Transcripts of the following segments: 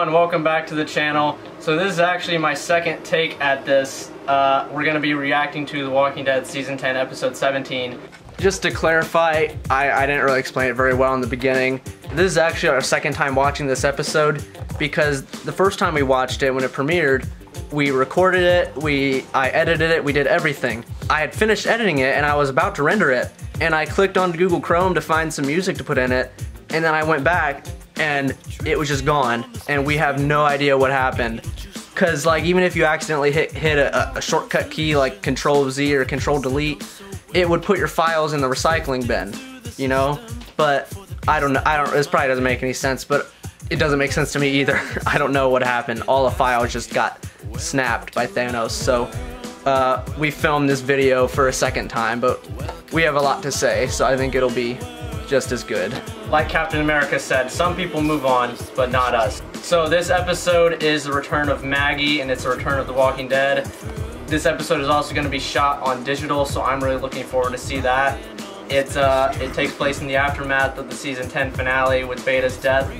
Everyone, welcome back to the channel. So this is actually my second take at this. Uh, we're going to be reacting to The Walking Dead Season 10, Episode 17. Just to clarify, I, I didn't really explain it very well in the beginning. This is actually our second time watching this episode because the first time we watched it when it premiered, we recorded it, we I edited it, we did everything. I had finished editing it and I was about to render it and I clicked on Google Chrome to find some music to put in it and then I went back and it was just gone and we have no idea what happened. Because like even if you accidentally hit, hit a, a shortcut key like control Z or control delete it would put your files in the recycling bin you know? But I don't know I don't this probably doesn't make any sense but it doesn't make sense to me either. I don't know what happened. All the files just got snapped by Thanos. So uh, we filmed this video for a second time but we have a lot to say so I think it'll be just as good. Like Captain America said, some people move on, but not us. So this episode is the return of Maggie and it's the return of The Walking Dead. This episode is also going to be shot on digital, so I'm really looking forward to see that. It, uh, it takes place in the aftermath of the season 10 finale with Beta's death.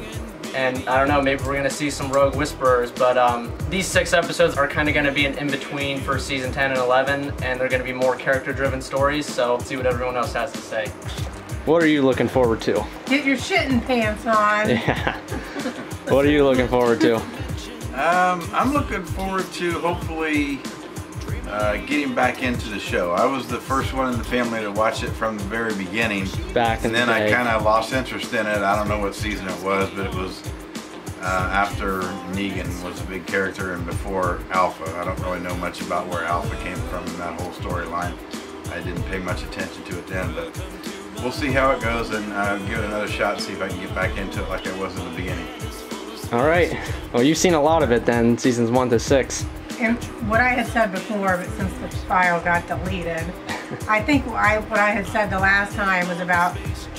And I don't know, maybe we're going to see some Rogue Whisperers, but um, these six episodes are kind of going to be an in-between for season 10 and 11, and they're going to be more character-driven stories, so see what everyone else has to say. What are you looking forward to? Get your shitting pants on. Yeah. what are you looking forward to? Um, I'm looking forward to hopefully uh, getting back into the show. I was the first one in the family to watch it from the very beginning. Back and then the I kind of lost interest in it. I don't know what season it was, but it was uh, after Negan was a big character and before Alpha. I don't really know much about where Alpha came from in that whole storyline. I didn't pay much attention to it then, but we'll see how it goes and uh, give it another shot and see if I can get back into it like I was in the beginning. All right. Well, you've seen a lot of it then, seasons one to six. And what I had said before, but since the file got deleted, I think I, what I had said the last time was about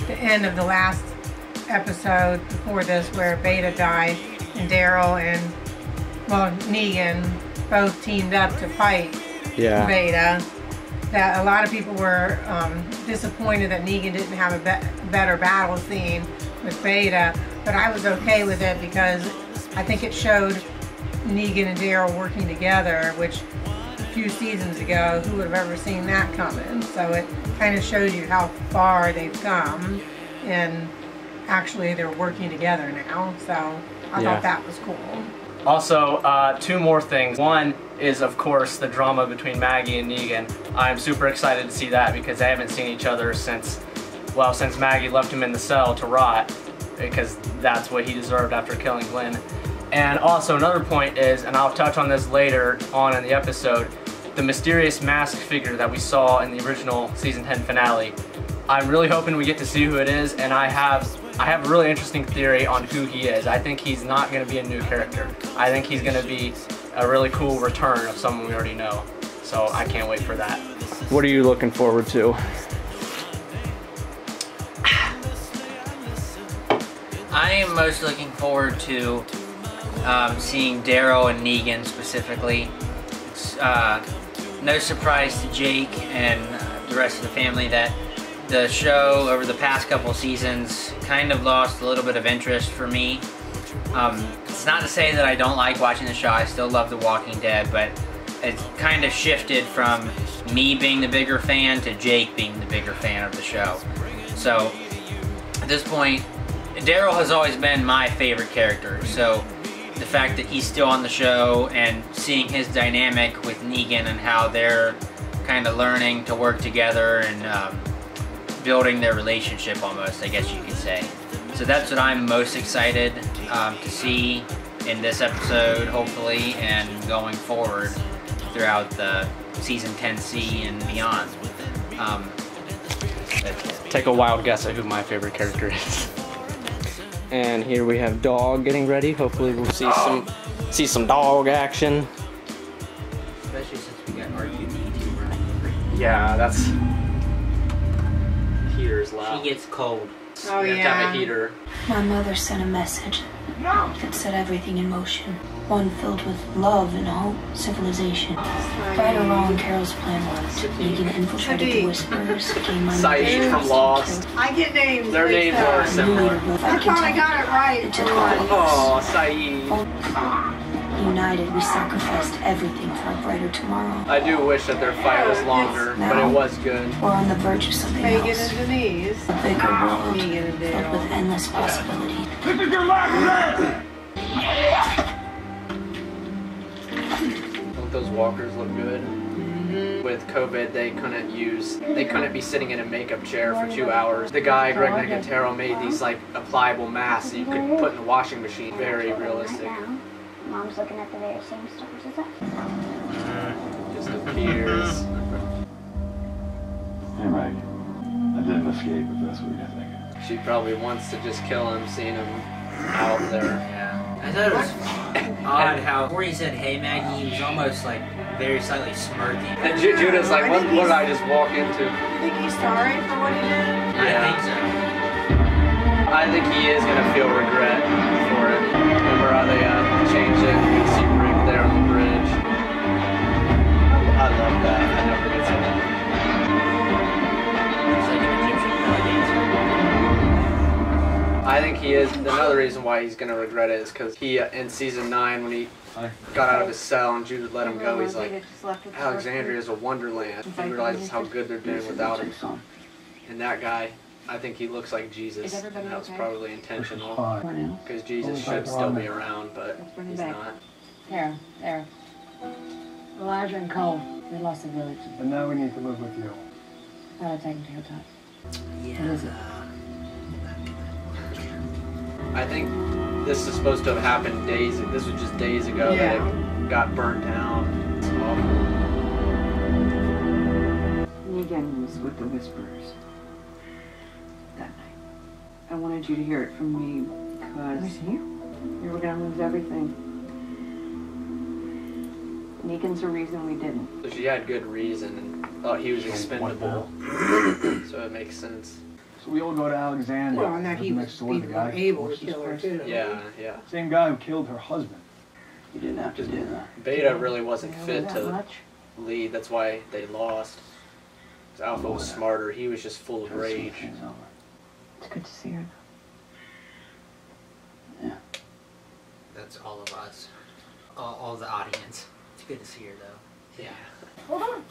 the end of the last episode before this where Beta died and Daryl and, well, Negan both teamed up to fight yeah. Beta that a lot of people were um, disappointed that Negan didn't have a be better battle scene with Beta, but I was okay with it because I think it showed Negan and Daryl working together, which a few seasons ago, who would have ever seen that coming? So it kind of shows you how far they've come, and actually they're working together now. So I yeah. thought that was cool. Also, uh, two more things. One is, of course, the drama between Maggie and Negan. I'm super excited to see that because they haven't seen each other since, well, since Maggie left him in the cell to rot because that's what he deserved after killing Glenn. And also another point is, and I'll touch on this later on in the episode, the mysterious masked figure that we saw in the original season 10 finale. I'm really hoping we get to see who it is, and I have I have a really interesting theory on who he is. I think he's not going to be a new character. I think he's going to be a really cool return of someone we already know. So I can't wait for that. What are you looking forward to? I am most looking forward to um, seeing Daryl and Negan specifically. Uh, no surprise to Jake and the rest of the family that the show over the past couple seasons kind of lost a little bit of interest for me. Um, it's not to say that I don't like watching the show, I still love The Walking Dead, but it's kind of shifted from me being the bigger fan to Jake being the bigger fan of the show. So, at this point, Daryl has always been my favorite character, so the fact that he's still on the show and seeing his dynamic with Negan and how they're kind of learning to work together and um, building their relationship almost, I guess you could say. So that's what I'm most excited um, to see in this episode, hopefully, and going forward throughout the season 10C and beyond. Um, Take a wild guess at who my favorite character is. And here we have Dog getting ready. Hopefully we'll see some see some dog action. Especially since we got R2D2 Yeah, that's heater is loud. She gets cold. Oh, we have yeah. to have a heater. My mother sent a message that set everything in motion. One filled with love and hope, civilization. Right or wrong, Carol's plan was. Negan infiltrated the Sadiq. Whispers, gained money. Sayid from Lost. I get names. Their mixed names are up. similar. I thought I got it right. Oh, it took all of us. Oh, Sayid. United, we sacrificed everything for a brighter tomorrow. I do wish that their fight was longer, but it was good. We're on the verge of something Megan else. and Denise. A bigger world Negan and filled with endless possibilities. Don't those walkers look good? Mm-hmm. With COVID, they couldn't use, they couldn't be sitting in a makeup chair for two hours. The guy, Greg Nicotero, made these like applicable masks that you could put in the washing machine. Very realistic. Mom's looking at the very same stars as us. Mm-hmm. Just appears. Hey, Mike. I didn't escape if that's what you're thinking. She probably wants to just kill him, seeing him out there. Yeah. I thought it was odd how before he said "Hey Maggie," he was almost like very slightly smirking. And Ju- Judith's like, what, what did I just walk into? You think he's sorry for what he did? I think so. I think he is gonna feel regret for it. Remember how they uh, changed it? You can see Rick there on the bridge. I love that. I never get to I think he is. Another reason why he's gonna regret it is because he uh, in season nine when he got out of his cell and Judith let him go, he's like, Alexandria is a wonderland. He realizes how good they're doing without him. And that guy, I think he looks like Jesus. And that was probably intentional because Jesus should still be around, but he's not. There, there. Elijah and Cole, they lost the village. But now we need to live with you. Gotta take them to Hilltop. Yeah. I think this is supposed to have happened days. This was just days ago that it got burnt down. It's awful. Negan was with the Whispers that night. I wanted you to hear it from me because you were gonna lose everything. Negan's the reason we didn't. So she had good reason and thought he was expendable. so it makes sense. So we all go to Alexandria. Well, and that he was door the people guy were able to kill her first- too. Yeah, yeah. Same guy who killed her husband. You didn't have to do that. Beta really wasn't Really fit that to much? lead. That's why they lost. 'Cause Alpha was smarter. He was just full of rage. It's good to see her. Yeah. That's all of us. All, all the audience. It's good to see her though. Yeah. Hold on.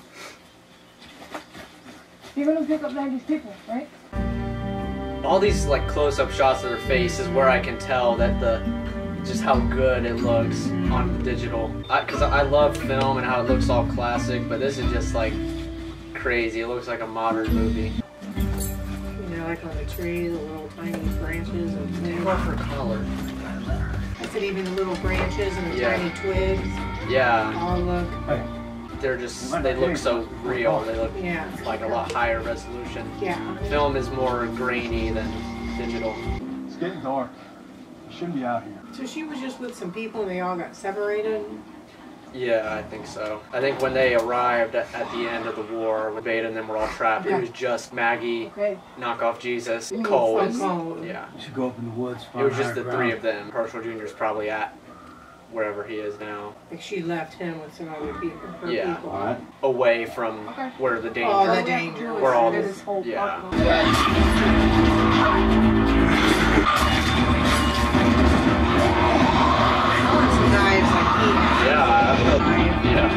You're gonna pick up Maggie's people, right? All these like close-up shots of her face is where I can tell that the just how good it looks on the digital. Because I, I love film and how it looks all classic, but this is just like crazy. It looks like a modern movie. You know, like on the tree, the little tiny branches and I love her color. I said even the little branches and the Yeah. tiny twigs Yeah, all look, Hey, they're just they look so real. They look yeah, like a lot higher resolution. yeah. Film is more grainy than digital. it's getting dark. You shouldn't be out here. So she was just with some people and they all got separated? Yeah, I think so. I think when they arrived at, at the end of the war, with Beta and them were all trapped, it was just Maggie, Okay. knock off Jesus, Cole, so and- Cole. yeah. You should go up in the woods. It was just the three of them. Hershel Jr.'s probably at wherever he is now, Like she left him with some other people, her Yeah. people. All right. away from where the danger. Oh, all the danger. Where all the- this whole yeah. park. Some guys like he had. Yeah, I yeah.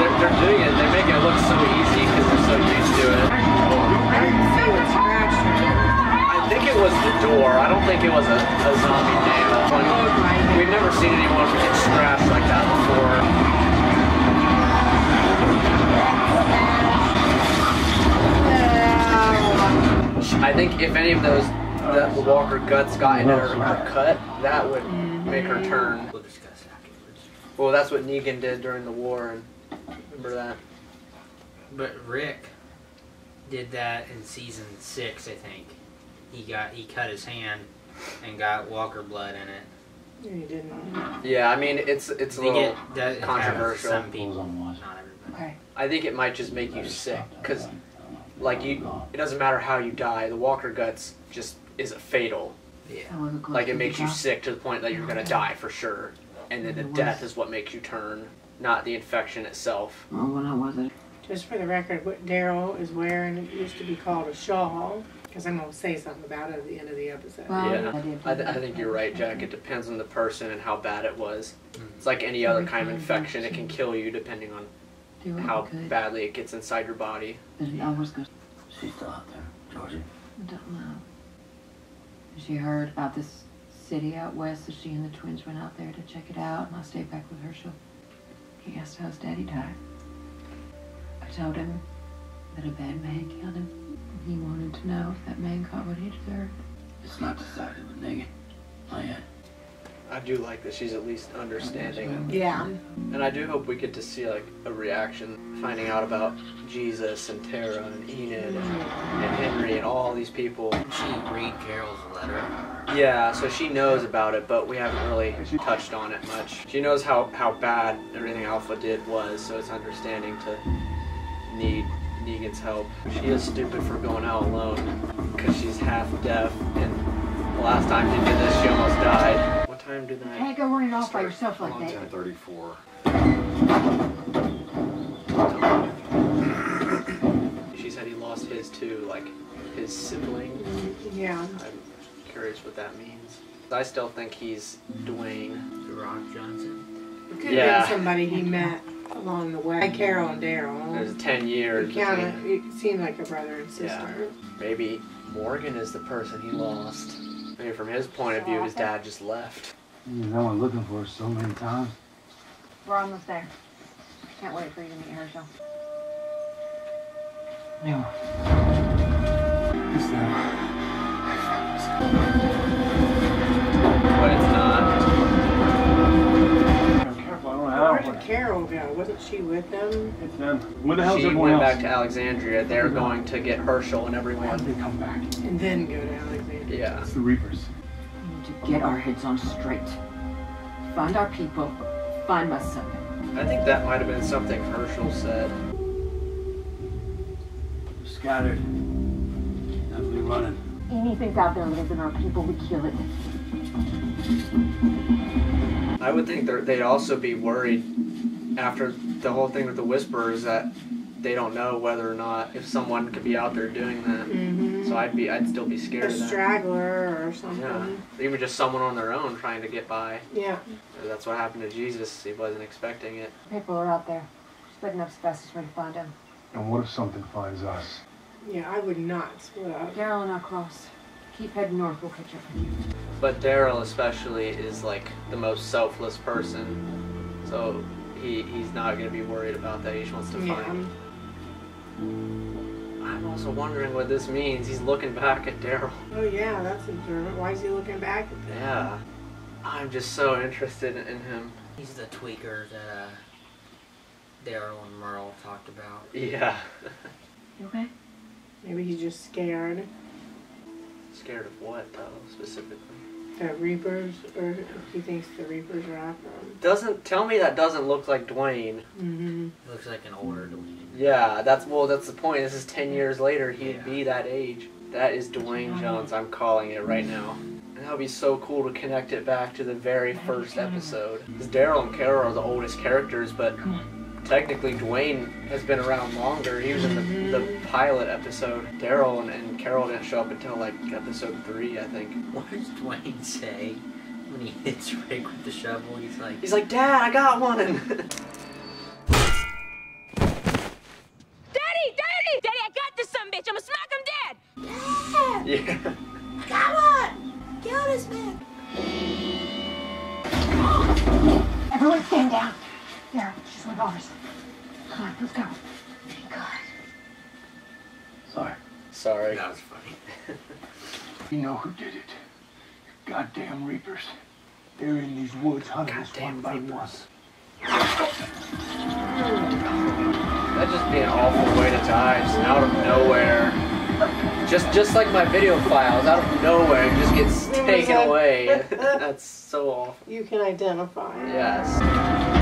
They're, they're doing it. They're making it look so easy because they're so used to it. I didn't see what scratched. I think it was the door. I don't think it was a, a zombie nail. We've never seen anyone get scratched like that before. I think if any of those the, the Walker guts got into her, her cut, that would make her turn. We'll discuss afterwards. Well, that's what Negan did during the war, and remember that. But Rick did that in season six, I think. He got he cut his hand and got Walker blood in it. He didn't. Yeah, I mean it's it's a They little get that it happens controversial. Some people, not everybody. Okay. I think it might just make you sick because, like you, it doesn't matter how you die. The Walker guts just is a fatal. Yeah. I wanna go Like it makes you sick to the point that you're gonna die for sure. and then the death is what makes you turn, not the infection itself. Oh, well, how was it? Just for the record, what Daryl is wearing, it used to be called a shawl, because I'm gonna say something about it at the end of the episode. Well, Yeah, I did I, th- I think you're right, Jack. It depends on the person and how bad it was. Mm. It's like any other kind of infection; it can kill you depending on how badly it gets inside your body. And I was gonna, She's still out there, Georgie. I don't know. She heard about this city out west, so she and the twins went out there to check it out, and I stayed back with Hershel. He asked how his daddy died. I told him that a bad man killed him. He wanted to know if that man got what he deserved. It's not decided with Negan. Not yet. I do like that she's at least understanding, Yeah. and I do hope we get to see like a reaction, finding out about Jesus and Tara and Enid and, and Henry and all these people. Didn't she read Carol's letter? Yeah, so she knows about it, but we haven't really touched on it much. She knows how, how bad everything Alpha did was, so it's understanding to need Negan's help. She is stupid for going out alone because she's half deaf, and the last time she did this, she almost died. What time did that? Can't go running off by yourself like that. Ten thirty-four. She said he lost his too, like his sibling. Yeah. I'm curious what that means. I still think he's Duane. The Rock Johnson? It could have Yeah. been somebody he met along the way. Like Carol and Daryl. There's 10 years It kinda, between. it seemed like a brother and sister. Yeah. Maybe Morgan is the person he lost. Maybe from his point of view, his dad just left. You know, I'm looking for her so many times. We're almost there. Can't wait for you to meet Hershel. No. It's not. But it's not. Careful, I don't Where did Carol go? Wasn't she with them? It's them. Where the hell's She everyone went else? back to Alexandria. They're mm-hmm. going to get Hershel and Why everyone. did they come back? And then go to Alexandria. Yeah. It's the Reapers. We need to get our heads on straight. Find our people. Find my son. I think that might have been something Hershel said. Scattered. Definitely running. Anything's out there other than our people, we kill it. I would think they're- they'd also be worried after the whole thing with the Whisperers that they don't know whether or not if someone could be out there doing that. Mm-hmm. So I'd be, I'd still be A scared of that. straggler or something. Yeah. Even just someone on their own trying to get by. Yeah. That's what happened to Jesus. He wasn't expecting it. People are out there. Splitting up as fast as we can find them. And what if something finds us? Yeah, I would not split up. Daryl and I cross. Keep heading north, we'll catch up with you. But Daryl especially is like the most selfless person. So he he's not gonna be worried about that. He just wants to Yeah. find. I'm also wondering what this means. He's looking back at Daryl. Oh yeah, that's observant. Why is he looking back at that? Yeah. I'm just so interested in him. He's the tweaker that uh, Daryl and Merle talked about. Yeah. You okay? Maybe he's just scared. Scared of what though, specifically? The Reapers, or if he thinks the Reapers are after him. Doesn't tell me that doesn't look like Duane. Mm-hmm. Looks like an older Duane. Yeah, that's well. That's the point. This is ten years later. He'd Yeah. be that age. That is Duane Jones. I'm calling it right now. And that would be so cool to connect it back to the very first episode. Because Daryl and Carol are the oldest characters, but technically Duane has been around longer. He was in the, the mm-hmm. pilot episode. Daryl and, and Carol didn't show up until like episode three, I think. What does Duane say when he hits Rick with the shovel? He's like, He's like, Dad, I got one. Daddy! Daddy! Daddy, I got this son bitch! I'ma smack him dead! yeah. Come on! Kill this man! Everyone stand down. There, she's one of ours. Come on, let's go. Thank God. Sorry. Sorry. that was funny. You know who did it. Goddamn Reapers. They're in these woods hunting us one by one. That'd just be an awful way to die, just out of nowhere. Just just like my video files, out of nowhere, it just gets taken away. That's so awful. You can identify. Yes.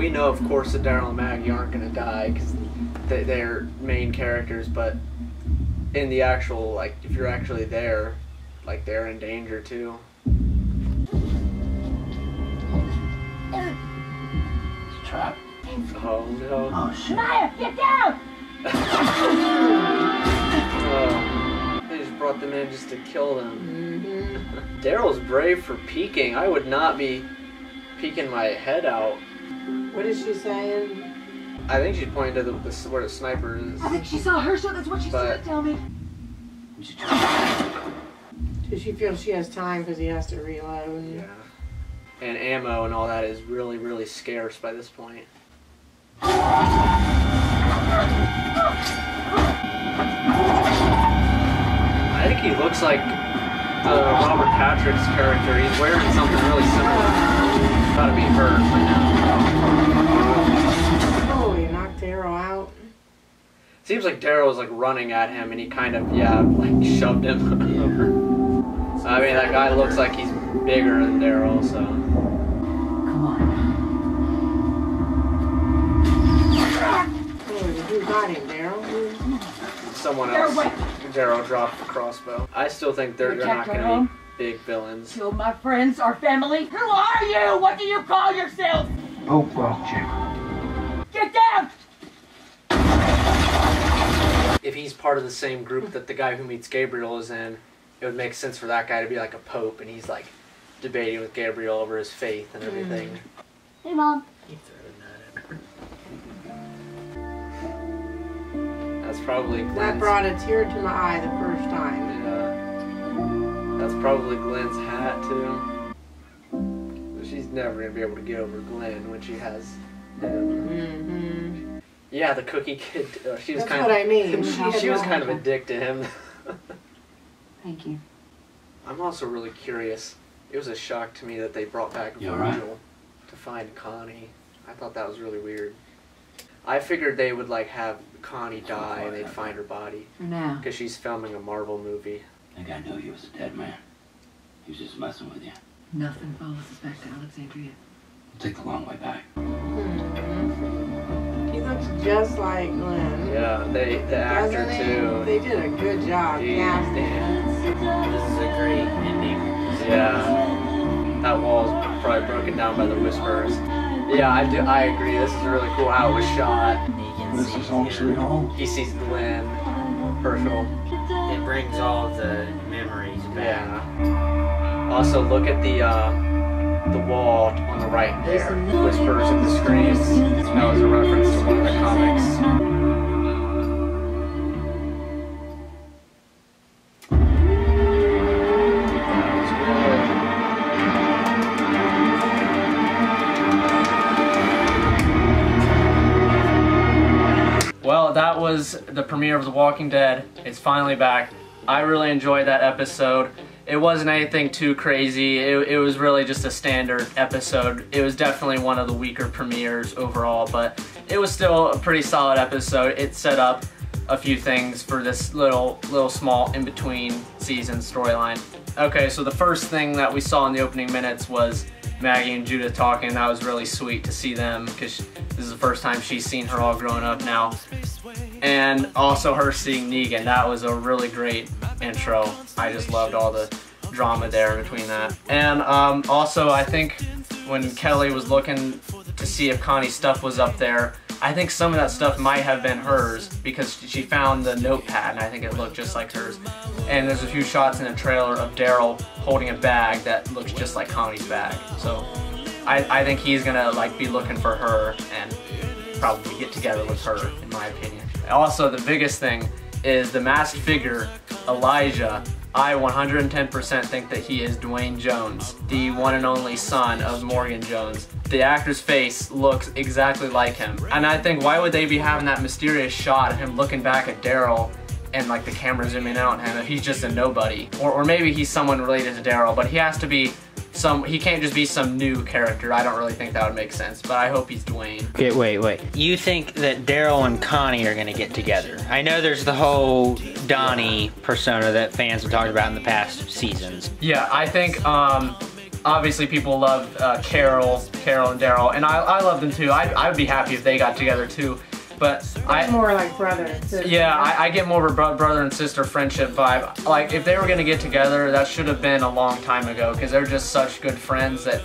We know, of course, that Daryl and Maggie aren't gonna die because they, they're main characters, but in the actual like if you're actually there, like they're in danger too. It's a trap. Oh no. Oh shit. Maya, get down! Brought them in just to kill them. Mm-hmm. Daryl's brave for peeking. I would not be peeking my head out. What is she saying? I think she's pointing to the, the where the sniper is. I think she saw her, so that's what she But- said. Tell me. Does she feel she has time because he has to reload? Yeah. And ammo and all that is really, really scarce by this point. I think he looks like uh, Robert Patrick's character. He's wearing something really similar. Gotta be hurt by now. Oh, he knocked Daryl out. Seems like Daryl was like running at him and he kind of, yeah, like shoved him over. I mean, that guy looks like he's bigger than Daryl, so. Come on. Oh, who got him, Daryl? Someone They're else. Away. Daryl dropped the crossbow. I still think they're, they're not going to home? be big villains. Killed my friends, our family. Who are you? What do you call yourself? Oh, Hopewell, Jim. Get down! If he's part of the same group that the guy who meets Gabriel is in, it would make sense for that guy to be like a pope and he's like debating with Gabriel over his faith and hmm. everything. Hey, Mom. That's probably That brought a tear to my eye the first time. Yeah. That's probably Glenn's hat too. But she's never gonna be able to get over Glenn when she has him. Mm-hmm. Yeah, the cookie kid. Uh, she was That's kind what of. I mean. She, She she was kind of a dick to him. Thank you. I'm also really curious. It was a shock to me that they brought back You Virgil alright? to find Connie. I thought that was really weird. I figured they would like have Connie oh, die and they'd find her body For now. because she's filming a Marvel movie. That guy knew he was a dead man. He was just messing with you. Nothing follows us back to Alexandria. We'll take the long way back. Hmm. He looks just like Glenn. Yeah, they the actor Doesn't too. They did a good job He- casting. This is a great ending. Yeah, that wall's probably broken down by the whispers. Yeah, I do. I agree. This is really cool how it was shot. This is home sweet home. He sees Glenn, Hershel. It brings all the memories back. Yeah. Also, look at the uh, the wall on the right there. Whispers of the screams. That was a reference to one of the comics. The premiere of The Walking Dead. It's finally back. I really enjoyed that episode. It wasn't anything too crazy. It, it was really just a standard episode. It was definitely one of the weaker premieres overall, but it was still a pretty solid episode. It set up a few things for this little, little small in-between season storyline. Okay, so the first thing that we saw in the opening minutes was Maggie and Judith talking. That was really sweet to see them because this is the first time she's seen her all grown up now. And also her seeing Negan. That was a really great intro. I just loved all the drama there between that. And um, also, I think when Kelly was looking to see if Connie's stuff was up there, I think some of that stuff might have been hers because she found the notepad and I think it looked just like hers. And there's a few shots in the trailer of Daryl holding a bag that looks just like Connie's bag. So I, I think he's gonna like be looking for her and probably get together with her, in my opinion. Also, the biggest thing is the masked figure, Elijah. I 110% think that he is Duane Jones, the one and only son of Morgan Jones. The actor's face looks exactly like him. And I think, why would they be having that mysterious shot of him looking back at Daryl and like the camera zooming out on him if he's just a nobody? Or, or maybe he's someone related to Daryl, but he has to be some, he can't just be some new character. I don't really think that would make sense, but I hope he's Duane. Okay, wait, wait. You think that Daryl and Connie are gonna get together? I know there's the whole Donnie persona that fans have talked about in the past seasons. Yeah, I think um, obviously people love uh, Carol, Carol and Daryl, and I, I love them too. I, I would be happy if they got together too. But I It's more like brother sister. yeah, I, I get more of a bro- brother and sister friendship vibe. Like if they were gonna get together, that should have been a long time ago because they're just such good friends that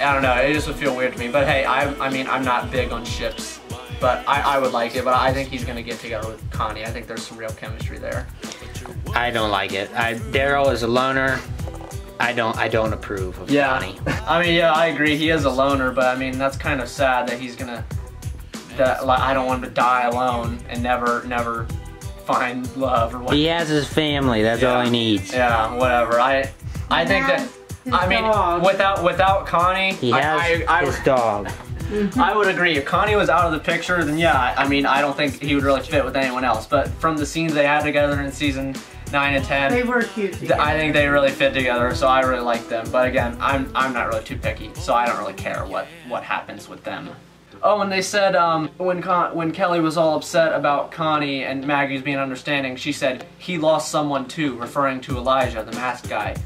I don't know. It just would feel weird to me. But hey, I I mean I'm not big on ships, but I, I would like it. But I think he's gonna get together with Connie. I think there's some real chemistry there. I don't like it. I, Daryl is a loner. I don't. I don't approve of Yeah. Connie. I mean, yeah, I agree. He is a loner, but I mean, that's kind of sad that he's gonna. That like, I don't want him to die alone and never, never find love or what. He has his family. That's all he needs. Yeah, whatever. I, I think that. I mean, without without Connie, He I, has I, I, his dog. I would agree. If Connie was out of the picture, then yeah, I I mean, I don't think he would really fit with anyone else. But from the scenes they had together in season nine and ten, They were cute together. I think they really fit together, so I really like them. But again, I'm I'm not really too picky, so I don't really care what what happens with them. Oh, and they said um, when Con- when Kelly was all upset about Connie and Maggie's being understanding, she said he lost someone too, referring to Elijah, the masked guy.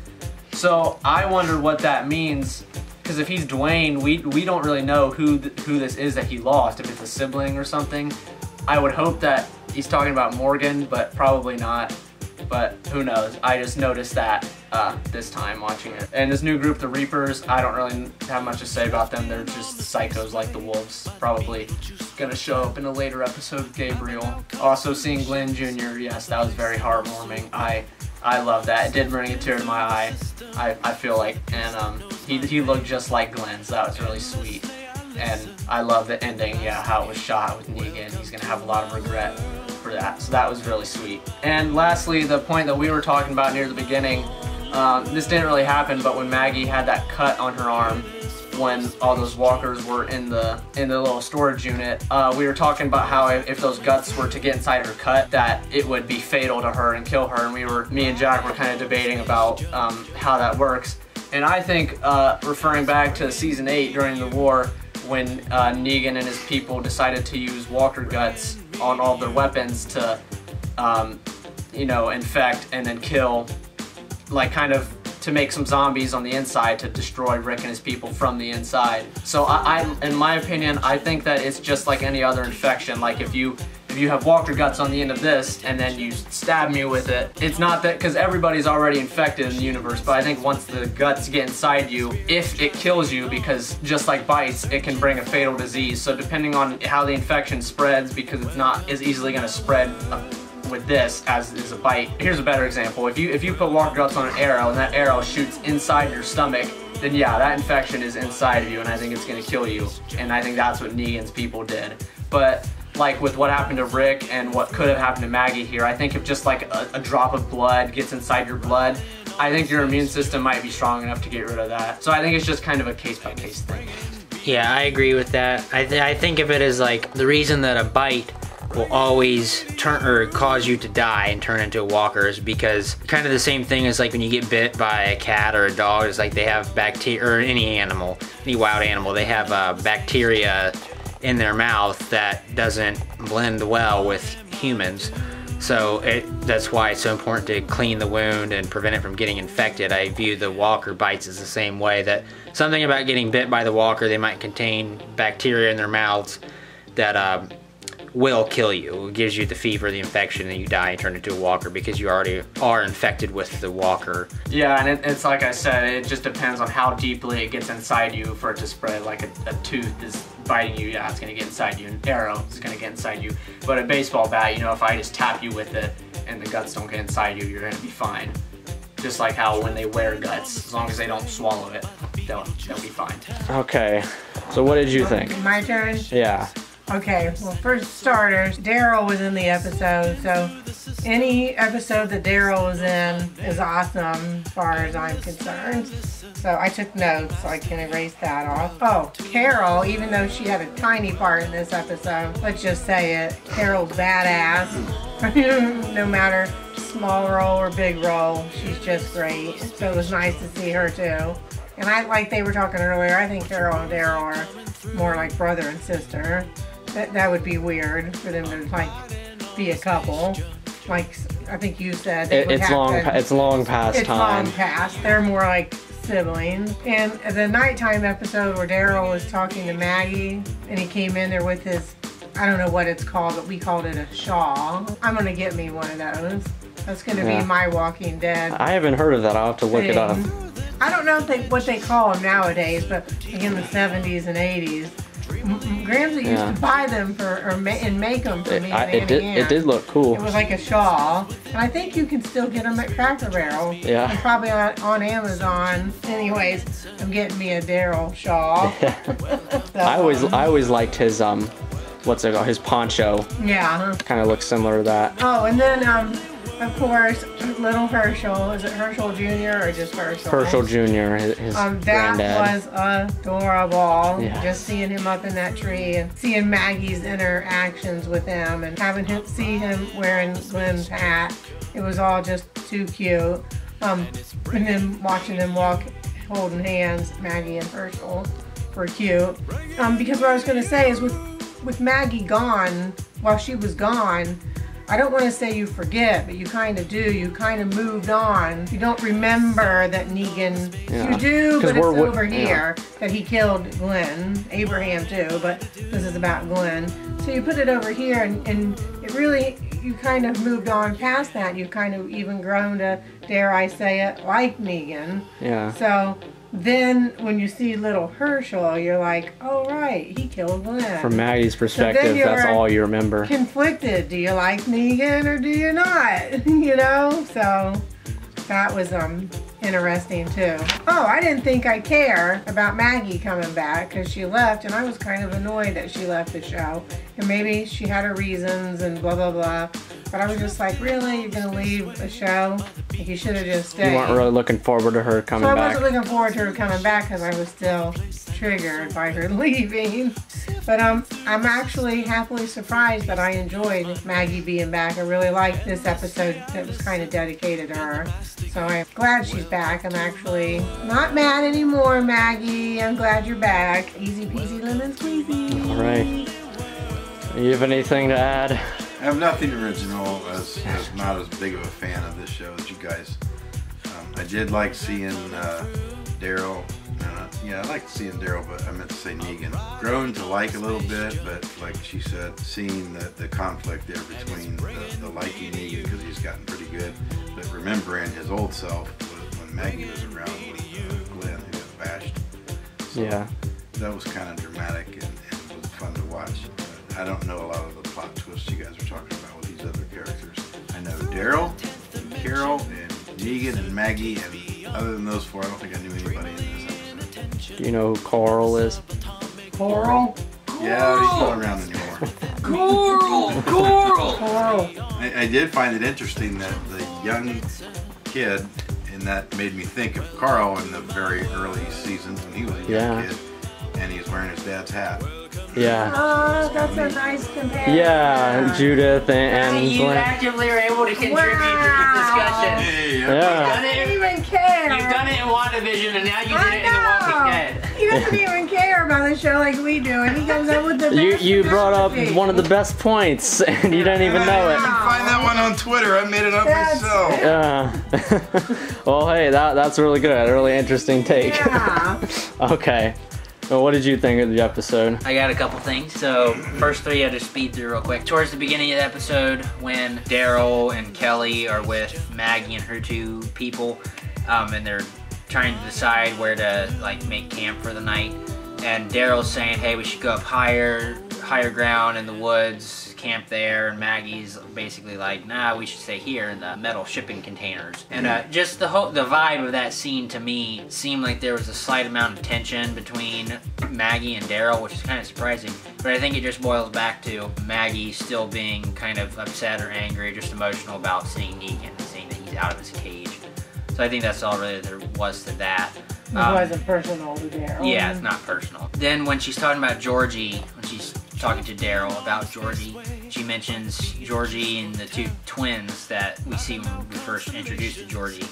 So I wonder what that means, because if he's Duane, we we don't really know who who this is that he lost. If it's a sibling or something, I would hope that he's talking about Morgan, but probably not. But who knows? I just noticed that uh, this time watching it. And this new group, the Reapers, I don't really have much to say about them. They're just psychos like the Wolves. Probably gonna show up in a later episode of Gabriel. Also seeing Glenn Jr. Yes, that was very heartwarming. I I love that. It did bring a tear to my eye. I, I feel like, and um, he he looked just like Glenn, so that was really sweet. And I love the ending, yeah, how it was shot with Negan. He's gonna have a lot of regret for that. So that was really sweet. And lastly, the point that we were talking about near the beginning, um, this didn't really happen, but when Maggie had that cut on her arm, when all those walkers were in the in the little storage unit, uh, we were talking about how if, those guts were to get inside her cut, that it would be fatal to her and kill her. And we were, me and Jack were kind of debating about um, how that works. And I think, uh, referring back to season eight during the war, when uh, Negan and his people decided to use walker guts on all their weapons to, um, you know, infect and then kill, like kind of to make some zombies on the inside to destroy Rick and his people from the inside. So I, I, in my opinion, I think that it's just like any other infection. Like if you if you have walker guts on the end of this and then you stab me with it, it's not that because everybody's already infected in the universe. But I think once the guts get inside you, if it kills you, because just like bites, it can bring a fatal disease. So depending on how the infection spreads, because it's not as easily going to spread. Uh, with this as is a bite. Here's a better example. If you if you put walker guts on an arrow and that arrow shoots inside your stomach, then yeah, that infection is inside of you and I think it's gonna kill you. And I think that's what Negan's people did. But like with what happened to Rick and what could have happened to Maggie here, I think if just like a, a drop of blood gets inside your blood, I think your immune system might be strong enough to get rid of that. So I think it's just kind of a case by case thing. Yeah, I agree with that. I, th- I think of it as like the reason that a bite will always turn or cause you to die and turn into a walker is because kind of the same thing as like when you get bit by a cat or a dog is like they have bacteria or any animal any wild animal they have uh, bacteria in their mouth that doesn't blend well with humans so it, that's why it's so important to clean the wound and prevent it from getting infected. I view the walker bites as the same way that something about getting bit by the walker, they might contain bacteria in their mouths that uh, will kill you. It gives you the fever, the infection, and you die and turn into a walker because you already are infected with the walker. Yeah, and it, it's like I said, it just depends on how deeply it gets inside you for it to spread. Like a, a tooth is biting you, yeah, it's gonna get inside you. An arrow is gonna get inside you. But a baseball bat, you know, if I just tap you with it and the guts don't get inside you, you're gonna be fine. Just like how when they wear guts, as long as they don't swallow it, they'll, they'll be fine. Okay, so what did you think? My turn? Yeah. Okay, well, for starters, Daryl was in the episode, so any episode that Daryl was in is awesome as far as I'm concerned. So I took notes, so I can erase that off. Oh, Carol, even though she had a tiny part in this episode, let's just say it, Carol's badass. no matter small role or big role, she's just great. So it was nice to see her too. And I, like they were talking earlier, I think Carol and Daryl are more like brother and sister. That, that would be weird for them to like be a couple. Like I think you said, It, would it's long. to- It's long past it's time. long past. They're more like siblings. And the nighttime episode where Daryl was talking to Maggie and he came in there with his I don't know what it's called, but we called it a shawl. I'm gonna get me one of those. That's gonna Yeah. be my Walking Dead. I haven't heard of that. I'll have to look it up. I don't know if they, what they call them nowadays, but like in the 70s and 80s, M- M- Gramsci Yeah. used to buy them for or ma- and make them for It, me. I, it did. Annie It did look cool. It was like a shawl, and I think you can still get them at Cracker Barrel. Yeah. And probably on, on Amazon. Anyways, I'm getting me a Daryl shawl. I always, I always liked his um, what's it called? His poncho. Yeah. Kind of looks similar to that. Oh, and then um, of course, little Hershel. Is it Hershel Jr. or just Hershel? Hershel Jr. His, his Um, that granddad. was adorable. Yeah. Just seeing him up in that tree and seeing Maggie's interactions with him and having him see him wearing Glenn's hat. It was all just too cute. Um, and then watching them walk holding hands, Maggie and Hershel, were cute. Um, because what I was going to say is with with Maggie gone, while she was gone, I don't want to say you forget, but you kind of do. You kind of moved on. You don't remember that Negan. Yeah. You do, but it's over yeah. here that he killed Glenn, Abraham too. But this is about Glenn. So you put it over here, and, and it really you kind of moved on past that. You've kind of even grown to, dare I say it, like Negan. Yeah. So then when you see little Hershel, you're like, oh right, he killed Glenn. From Maggie's perspective, that's all you remember. conflicted. Do you like Negan or do you not? you know, so that was um interesting too. Oh, I didn't think I care about Maggie coming back because she left, and I was kind of annoyed that she left the show. And maybe she had her reasons and blah blah blah. But I was just like, really, you're gonna leave the show? Like you should have just stayed. You weren't really looking forward to her coming So I back. wasn't looking forward to her coming back because I was still triggered by her leaving. But um, I'm actually happily surprised that I enjoyed Maggie being back. I really liked this episode that was kind of dedicated to her. So I'm glad she's back. I'm actually not mad anymore, Maggie. I'm glad you're back. Easy peasy lemon squeezy. All right. You have anything to add? I have nothing original, as, as not as big of a fan of this show as you guys. Um, I did like seeing uh, Daryl. Uh, yeah, I liked seeing Daryl, but I meant to say Negan. Grown to like a little bit, but like she said, seeing the, the conflict there between the, the liking Negan because he's gotten pretty good, but remembering his old self when- Maggie was around with uh, Glenn, who got bashed. Yeah. That was kind of dramatic and, and was fun to watch. But I don't know a lot of the plot twists you guys are talking about with these other characters. I know Daryl, and Carol, and Negan, and Maggie, and other than those four, I don't think I knew anybody in this episode. Do you know who Coral is? Coral. Yeah, he's not around anymore. Coral! Coral! Coral. I, I did find it interesting that the young kid, and that made me think of Carl in the very early seasons when he was a young Yeah. kid, and he's wearing his dad's hat. Yeah. Oh, that's a nice comparison. Yeah, Judith and, and You Glenn. actively were able to contribute to this discussion. Hey, You've Yeah. done I it. don't even care. You've done it in WandaVision, and now you did I it in The Walking. Dead. He doesn't even care about the show like we do, and he comes up with the You best you brought up one of the best points, and you didn't even know I it. didn't find that one on Twitter. I made it up That's- myself. Yeah. well, hey, that that's really good. A really interesting take. Yeah. okay. Well, what did you think of the episode? I got a couple things. So, first three I just speed through real quick. Towards the beginning of the episode, when Daryl and Kelly are with Maggie and her two people, um, and they're trying to decide where to like make camp for the night, and Daryl's saying, "Hey, we should go up higher, higher ground in the woods." Camp there, and Maggie's basically like, "Nah, we should stay here in the metal shipping containers." And uh, just the whole the vibe of that scene to me seemed like there was a slight amount of tension between Maggie and Daryl, which is kind of surprising. But I think it just boils back to Maggie still being kind of upset or angry, just emotional about seeing Negan and seeing that he's out of his cage. So I think that's all really there was to that. It Um, wasn't personal to Daryl. yeah, it's not personal. Then when she's talking about Georgie, when she's talking to Daryl about Georgie, she mentions Georgie and the two twins that we see when we first introduced to Georgie.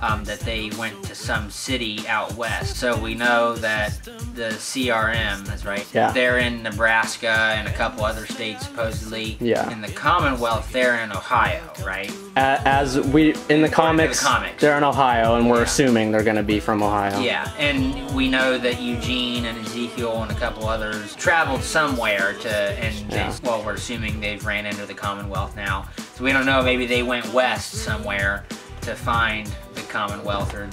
Um, that they went to some city out west. So we know that the CRM, that's right, Yeah. they're in Nebraska and a couple other states supposedly. Yeah. In the Commonwealth, they're in Ohio, right? As we in the comics, comics. they're in Ohio, and we're assuming they're going to be from Ohio. Yeah, and we know that Eugene and Ezekiel and a couple others traveled somewhere to, and Yeah. they, well, we're assuming they've ran into the Commonwealth now. So we don't know, maybe they went west somewhere to find the Commonwealth, or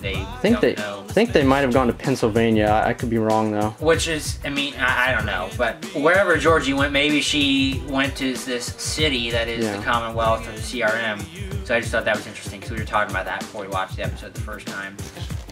they I think they, know. Think they might have gone to Pennsylvania. I, I could be wrong though. Which is, I mean, I, I don't know, but wherever Georgie went, maybe she went to this city that is Yeah. the Commonwealth or the CRM. So I just thought that was interesting because we were talking about that before we watched the episode the first time.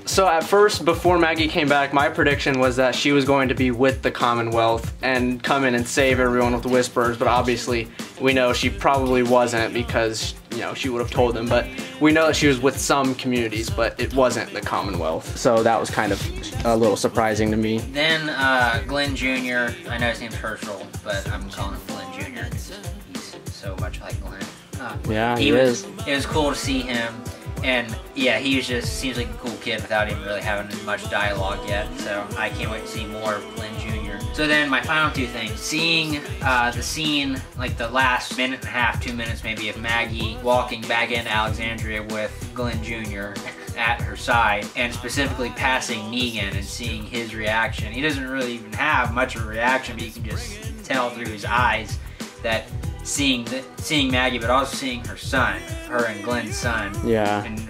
So at first, before Maggie came back, my prediction was that she was going to be with the Commonwealth and come in and save everyone with the Whisperers. But obviously, we know she probably wasn't because you know she would have told them. But we know that she was with some communities, but it wasn't the Commonwealth. So that was kind of a little surprising to me. Then uh, Glenn Jr. I know his name's Hershel, but I'm calling him Glenn Jr. he's so much like Glenn. Uh, Yeah, he was, is. It was cool to see him, and yeah, he just seems like a cool kid without even really having much dialogue yet. So I can't wait to see more of Glenn Jr. So then my final two things: seeing uh, the scene, like the last minute and a half, two minutes maybe, of Maggie walking back into Alexandria with Glenn Jr. at her side, and specifically passing Negan and seeing his reaction. He doesn't really even have much of a reaction, but you can just tell through his eyes that seeing the, seeing Maggie, but also seeing her son, her and Glenn's son, Yeah. and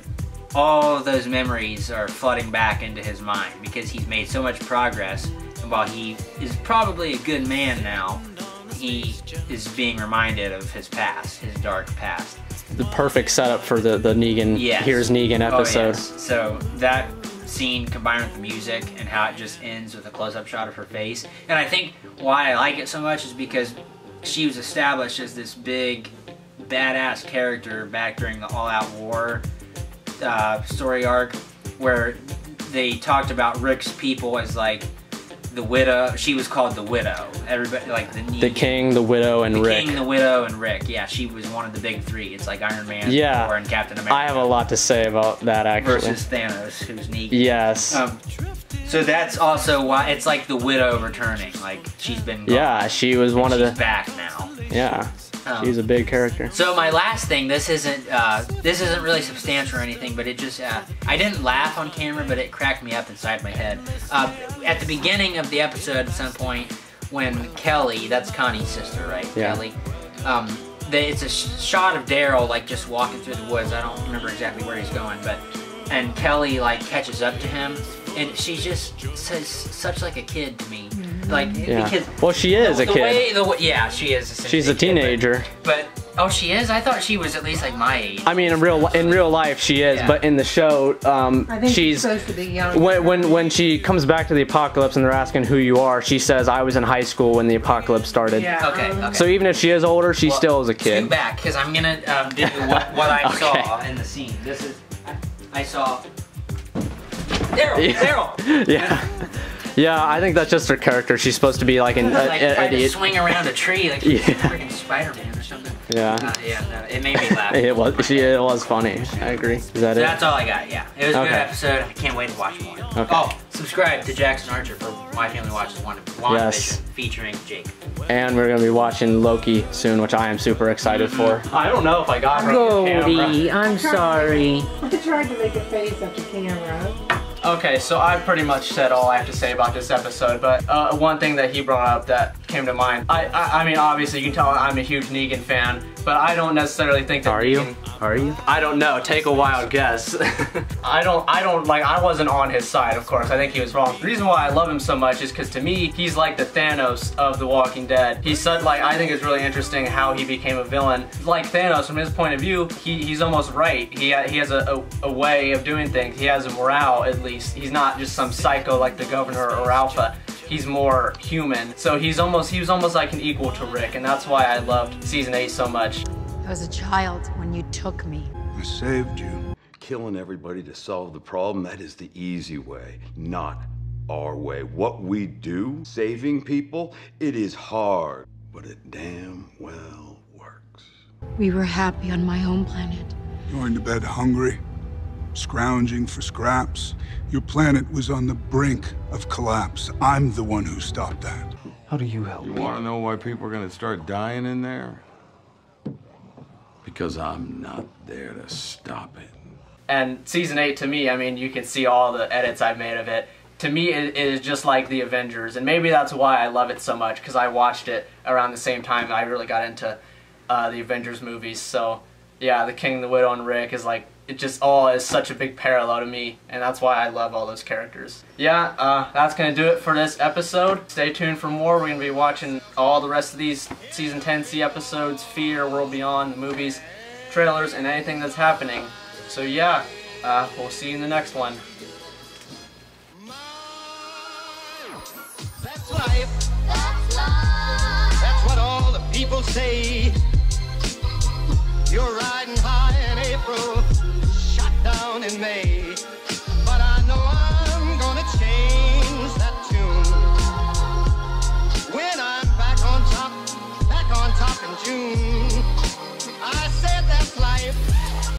all of those memories are flooding back into his mind because he's made so much progress. And while he is probably a good man now, he is being reminded of his past, his dark past. The perfect setup for the the Negan. Yes. Here's Negan episode. Oh, yes. So that scene combined with the music and how it just ends with a close-up shot of her face, and I think why I like it so much is because she was established as this big, badass character back during the All-Out War uh, story arc, where they talked about Rick's people as like the widow. She was called the widow. Everybody like the The King, the Widow, and Rick. the Rick. King, the Widow, and Rick. Yeah, she was one of the big three. It's like Iron Man, Yeah. Thor, and Captain America I have a lot to say about that actually. versus Thanos, who's Negan. Yes. Um, so that's also why it's like the widow returning. Like she's been. gone. yeah, she was one of the. back now. Yeah, Um, she's a big character. So my last thing, this isn't uh, this isn't really substantial or anything, but it just uh, I didn't laugh on camera, but it cracked me up inside my head. Uh, at the beginning of the episode, at some point, when Kelly, that's Connie's sister, right? Yeah. Kelly. Um, they, it's a sh- shot of Daryl like just walking through the woods. I don't remember exactly where he's going, but and Kelly like catches up to him, and she just says such like a kid to me, like Yeah. because Well, she is the, a the kid. Way, the way, yeah, she is. essentially She's a kid, but- teenager. but oh, she is. I thought she was at least like my age. I mean, in real in real life, she is, Yeah. but in the show, um, I think she's she's supposed to be young. when, when when she comes back to the apocalypse and they're asking who you are, she says, "I was in high school when the apocalypse started." Yeah. Okay. Okay. So even if she is older, she Well, still is a Scoot kid. back because I'm gonna um, do what, what I Okay. saw in the scene. This is I saw. Daryl. Daryl. yeah. Yeah, I think that's just her character. She's supposed to be like an like a- a- swing around a tree like Yeah. freaking Spider-Man or something. Yeah. Uh, yeah. No, it made me laugh. It was she. It was funny. I agree. Is that So it? that's all I got. Yeah, it was a good episode. I can't wait to watch more. Okay. Oh, subscribe to Jackson Archer for My Family Watches One WandaVision Yes. featuring Jake. And we're gonna be watching Loki soon, which I am super excited for. I don't know if I got it on camera. Cody, I'm sorry. I tried to make a face at the camera. Okay, so I pretty much said all I have to say about this episode, but uh, one thing that he brought up that came to mind, I, I, I mean, obviously you can tell I'm a huge Negan fan, but I don't necessarily think that Are you? Negan- Are you? I don't know. Take a wild guess. I don't. I don't like. I wasn't on his side, of course. I think he was wrong. The reason why I love him so much is because to me, he's like the Thanos of The Walking Dead. He's such like. I think it's really interesting how he became a villain. Like Thanos, from his point of view, he, he's almost right. He he has a, a, a way of doing things. He has a morale at least. He's not just some psycho like the Governor or Alpha. He's more human. So he's almost he was almost like an equal to Rick, and that's why I loved season eight so much. I was a child when you took me. I saved you. Killing everybody to solve the problem, that is the easy way, not our way. What we do, saving people, it is hard, but it damn well works. We were happy on my home planet. Going to bed hungry? Scrounging for scraps. Your planet was on the brink of collapse. I'm the one who stopped that. How do you help? You want to know why people are going to start dying in there? Because I'm not there to stop it. And season eight, to me, I mean, you can see all the edits I've made of it. To me, it is just like the Avengers, and maybe that's why I love it so much because I watched it around the same time I really got into uh, the Avengers movies. So, yeah, the King, the Widow, and Rick is like it just all is such a big parallel to me, and that's why I love all those characters. Yeah, uh, that's gonna do it for this episode. Stay tuned for more. We're gonna be watching all the rest of these season 10 C episodes, Fear, World Beyond, the movies, trailers, and anything that's happening. So yeah, uh, we'll see you in the next one. That's life. That's what all the people say. You're riding high in April, shot down in May. But I know I'm gonna change that tune. When I'm back on top, back on top in June, I said that's life.